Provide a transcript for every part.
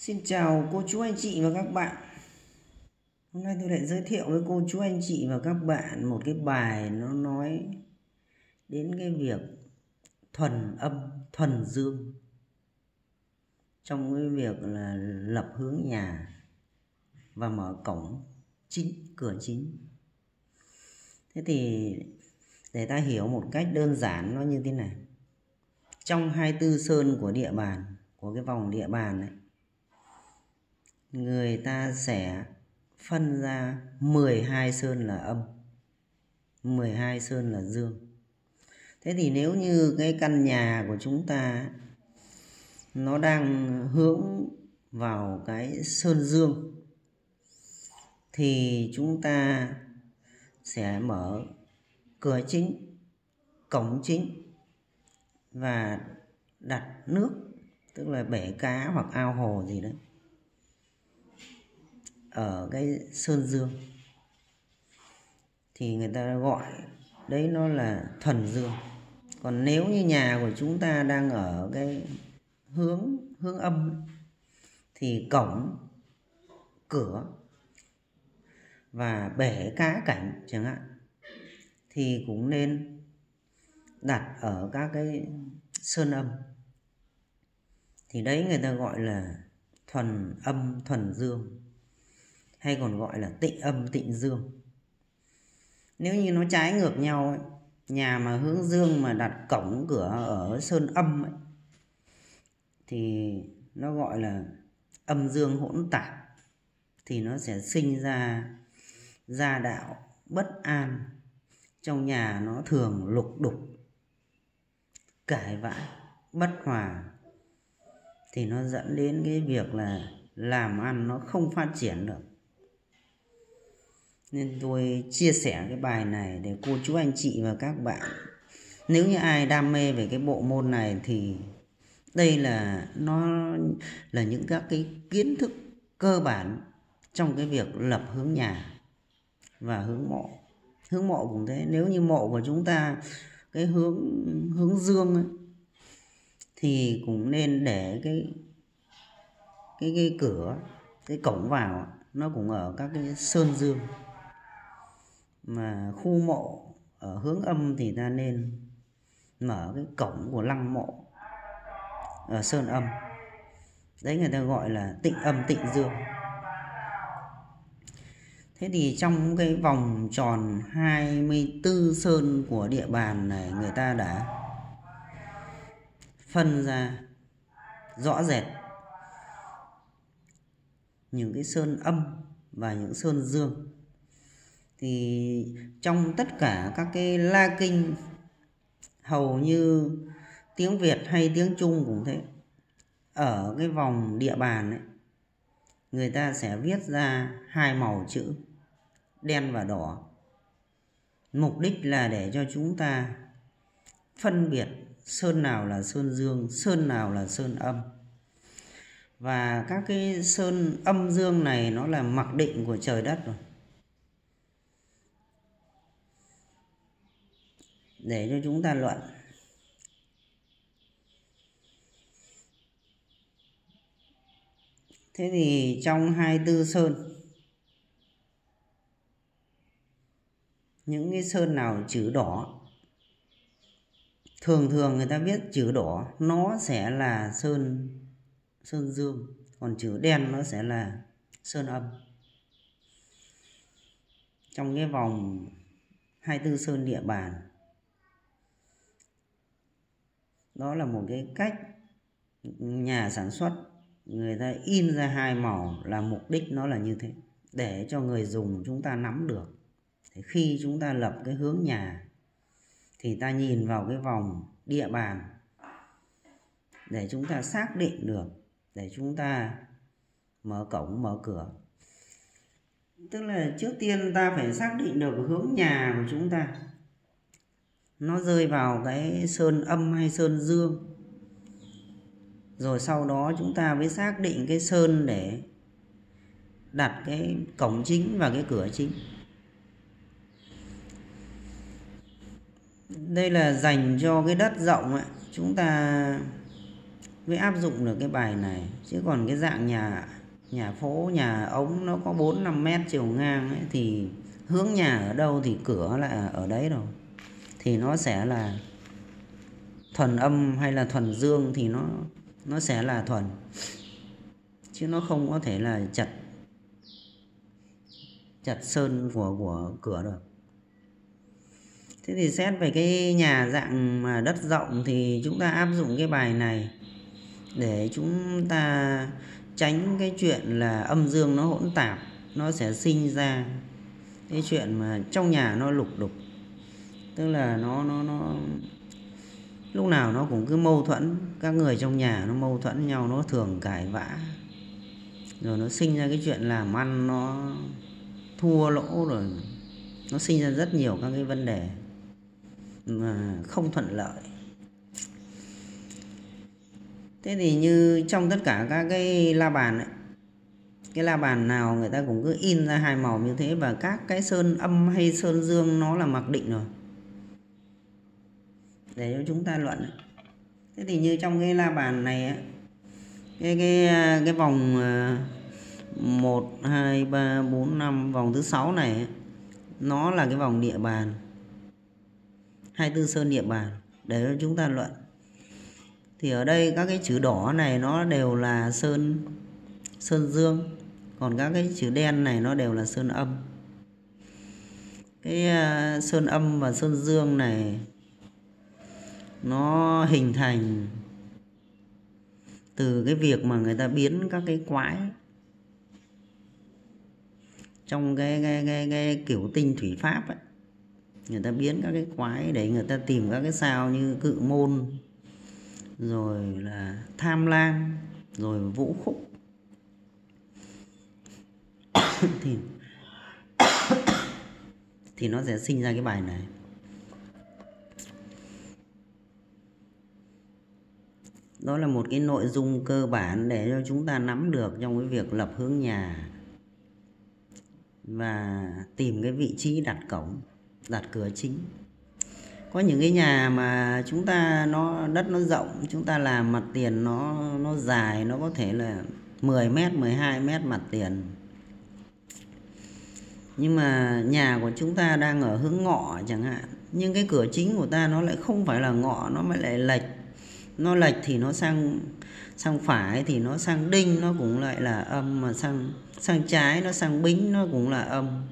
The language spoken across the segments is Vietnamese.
Xin chào cô chú anh chị và các bạn Hôm nay tôi lại giới thiệu với cô chú anh chị và các bạn một cái bài nó nói đến cái việc thuần âm, thuần dương trong cái việc là lập hướng nhà và mở cổng chính, cửa chính. Thế thì để ta hiểu một cách đơn giản nó như thế này. Trong 24 sơn của địa bàn, của cái vòng địa bàn ấy, người ta sẽ phân ra 12 sơn là âm 12 sơn là dương. Thế thì nếu như cái căn nhà của chúng ta, nó đang hướng vào cái sơn dương, thì chúng ta sẽ mở cửa chính, cổng chính và đặt nước, tức là bể cá hoặc ao hồ gì đấy ở cái sơn dương. Thì người ta gọi đấy nó là thuần dương. Còn nếu như nhà của chúng ta đang ở cái hướng hướng âm thì cổng, cửa và bể cá cảnh chẳng hạn, thì cũng nên đặt ở các cái sơn âm. Thì đấy người ta gọi là thuần âm thuần dương hay còn gọi là tịnh âm tịnh dương. Nếu như nó trái ngược nhau ấy, nhà mà hướng dương mà đặt cổng cửa ở sơn âm ấy, thì nó gọi là âm dương hỗn tạp thì nó sẽ sinh ra gia đạo bất an. Trong nhà nó thường lục đục cãi vã bất hòa thì nó dẫn đến cái việc là làm ăn nó không phát triển được nên tôi chia sẻ cái bài này để cô chú anh chị và các bạn. Nếu như ai đam mê về cái bộ môn này thì đây là nó là những các cái kiến thức cơ bản trong cái việc lập hướng nhà và hướng mộ. Hướng mộ cũng thế. Nếu như mộ của chúng ta cái hướng hướng dương ấy, thì cũng nên để cái cái cái cửa cái cổng vào. Nó cũng ở các cái sơn dương mà khu mộ ở hướng âm thì ta nên mở cái cổng của lăng mộ ở sơn âm. Đấy người ta gọi là tịnh âm tịnh dương. Thế thì trong cái vòng tròn 24 sơn của địa bàn này người ta đã phân ra rõ rệt những cái sơn âm và những sơn dương thì trong tất cả các cái la kinh, hầu như tiếng Việt hay tiếng Trung cũng thế. Ở cái vòng địa bàn ấy, người ta sẽ viết ra hai màu chữ, đen và đỏ. Mục đích là để cho chúng ta phân biệt sơn nào là sơn dương, sơn nào là sơn âm. Và các cái sơn âm dương này nó là mặc định của trời đất rồi. Để cho chúng ta luận. Thế thì trong 24 sơn, những cái sơn nào chữ đỏ? Thường thường người ta viết chữ đỏ nó sẽ là sơn sơn dương, còn chữ đen nó sẽ là sơn âm. Trong cái vòng 24 sơn địa bàn đó là một cái cách nhà sản xuất, người ta in ra hai màu là mục đích nó là như thế, để cho người dùng chúng ta nắm được. Thì khi chúng ta lập cái hướng nhà, thì ta nhìn vào cái vòng địa bàn để chúng ta xác định được, để chúng ta mở cổng, mở cửa. Tức là trước tiên ta phải xác định được hướng nhà của chúng ta nó rơi vào cái sơn âm hay sơn dương. Rồi sau đó chúng ta mới xác định cái sơn để đặt cái cổng chính và cái cửa chính. Đây là dành cho cái đất rộng ấy. chúng ta mới áp dụng được cái bài này. Chứ còn cái dạng nhà nhà phố nhà ống nó có 4 5 mét chiều ngang ấy, thì hướng nhà ở đâu thì cửa là ở đấy rồi thì nó sẽ là thuần âm hay là thuần dương thì nó nó sẽ là thuần. Chứ nó không có thể là chặt chặt sơn của của cửa được. Thế thì xét về cái nhà dạng mà đất rộng thì chúng ta áp dụng cái bài này để chúng ta tránh cái chuyện là âm dương nó hỗn tạp, nó sẽ sinh ra cái chuyện mà trong nhà nó lục đục tức là nó nó nó lúc nào nó cũng cứ mâu thuẫn. Các người trong nhà nó mâu thuẫn nhau, nó thường cãi vã. Rồi nó sinh ra cái chuyện làm ăn, nó thua lỗ rồi. Nó sinh ra rất nhiều các cái vấn đề mà không thuận lợi. Thế thì như trong tất cả các cái la bàn ấy, cái la bàn nào người ta cũng cứ in ra hai màu như thế, và các cái sơn âm hay sơn dương nó là mặc định rồi để cho chúng ta luận. Thế thì như trong cái la bàn này cái cái cái vòng 1 2 3 4 5 vòng thứ sáu này nó là cái vòng địa bàn 24 sơn địa bàn để cho chúng ta luận. Thì ở đây các cái chữ đỏ này nó đều là sơn sơn dương còn các cái chữ đen này nó đều là sơn âm. Cái uh, sơn âm và sơn dương này nó hình thành từ cái việc mà người ta biến các cái quái trong cái cái cái, cái kiểu tinh thủy pháp ấy. Người ta biến các cái quái để người ta tìm các cái sao như cự môn rồi là tham lang rồi vũ khúc. Thì thì nó sẽ sinh ra cái bài này. Đó là một cái nội dung cơ bản để cho chúng ta nắm được trong cái việc lập hướng nhà và tìm cái vị trí đặt cổng, đặt cửa chính. Có những cái nhà mà chúng ta, nó, đất nó rộng, chúng ta làm mặt tiền nó nó dài, nó có thể là 10 mét 12 mét mặt tiền. Nhưng mà nhà của chúng ta đang ở hướng ngọ chẳng hạn, nhưng cái cửa chính của ta nó lại không phải là ngọ nó mới lại lệch nó lệch thì nó sang sang phải, thì nó sang đinh, nó cũng lại là âm, mà sang sang trái, nó sang bính, nó cũng là âm.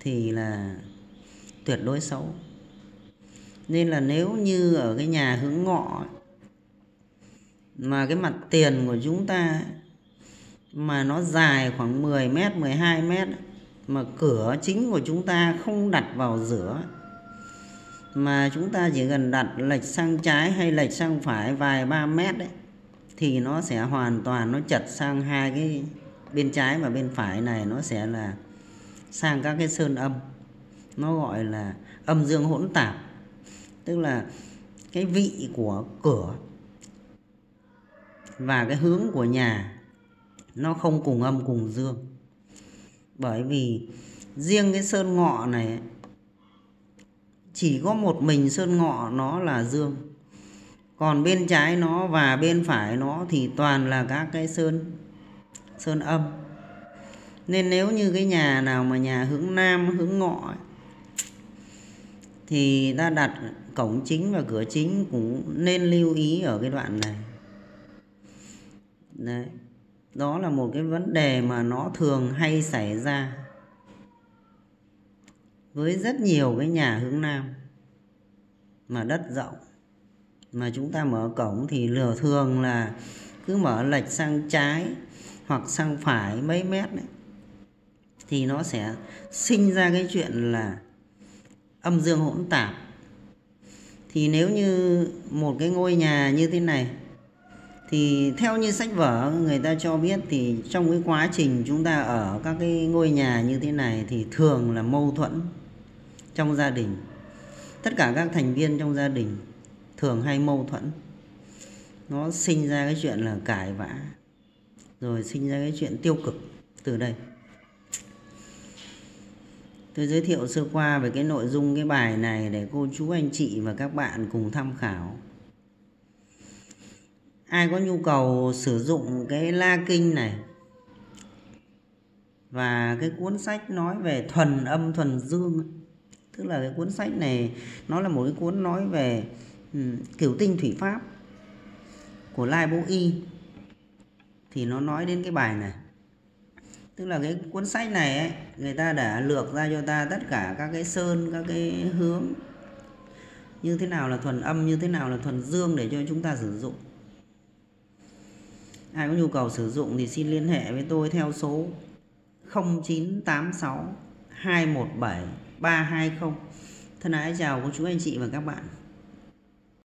Thì là tuyệt đối xấu. Nên là nếu như ở cái nhà hướng ngọ mà cái mặt tiền của chúng ta mà nó dài khoảng 10 mét 12 mét mà cửa chính của chúng ta không đặt vào giữa mà chúng ta chỉ cần đặt lệch sang trái hay lệch sang phải vài ba mét đấy thì nó sẽ hoàn toàn, nó chật sang hai cái bên trái và bên phải này, nó sẽ là sang các cái sơn âm. Nó gọi là âm dương hỗn tạp, tức là cái vị của cửa và cái hướng của nhà, nó không cùng âm cùng dương. Bởi vì riêng cái sơn ngọ này chỉ có một mình sơn ngọ nó là dương. Còn bên trái nó và bên phải nó thì toàn là các cái sơn sơn âm. Nên nếu như cái nhà nào mà nhà hướng nam hướng ngọ ấy, thì ta đặt cổng chính và cửa chính cũng nên lưu ý ở cái đoạn này. Đấy đó là một cái vấn đề mà nó thường hay xảy ra với rất nhiều cái nhà hướng nam mà đất rộng. Mà chúng ta mở cổng thì lừa thường là cứ mở lệch sang trái hoặc sang phải mấy mét đấy, thì nó sẽ sinh ra cái chuyện là âm dương hỗn tạp. Thì nếu như một cái ngôi nhà như thế này, thì theo như sách vở người ta cho biết thì trong cái quá trình chúng ta ở các cái ngôi nhà như thế này thì thường là mâu thuẫn trong gia đình. Tất cả các thành viên trong gia đình thường hay mâu thuẫn. Nó sinh ra cái chuyện là cãi vã, rồi sinh ra cái chuyện tiêu cực từ đây. Tôi giới thiệu sơ qua về cái nội dung cái bài này để cô chú anh chị và các bạn cùng tham khảo. Ai có nhu cầu sử dụng cái la kinh này và cái cuốn sách nói về thuần âm thuần dương tức là cái cuốn sách này nó là một cái cuốn nói về um, kiểu tinh thủy pháp của lai bố y. Thì nó nói đến cái bài này. Tức là cái cuốn sách này ấy, người ta đã lược ra cho ta tất cả các cái sơn các cái hướng. Như thế nào là thuần âm như thế nào là thuần dương để cho chúng ta sử dụng. Ai có nhu cầu sử dụng thì xin liên hệ với tôi theo số 0986 217 320 thân ái chào cô chú anh chị và các bạn.